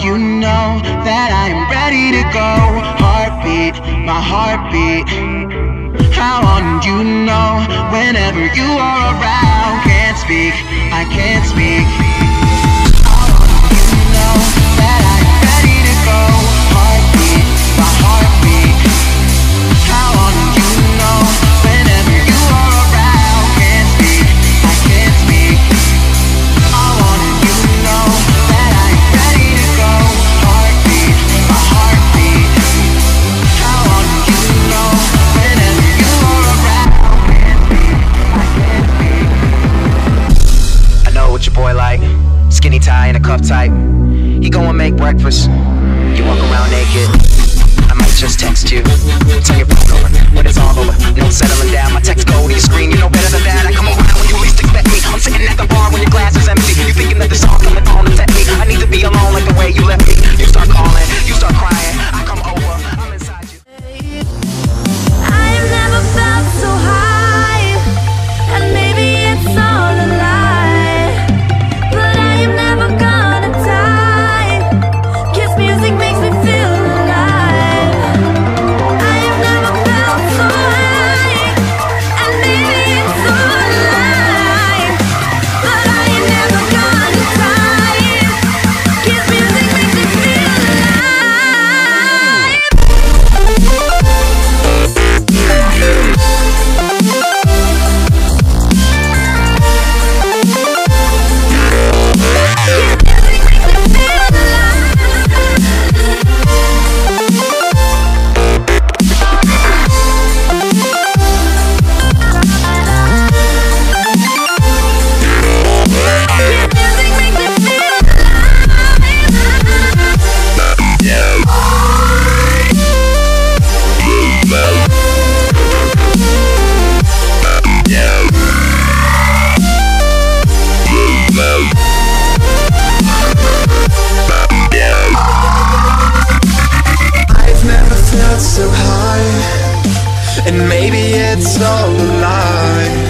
you know that I am ready to go. Heartbeat, my heartbeat. How on you know whenever you are around? Can't speak, I can't speak. your boy like Skinny tie and a cuff type. He go and make breakfast. You walk around naked. I might just text you. Tell your phone over, but it's all over No settling down so high, and maybe it's all a lie.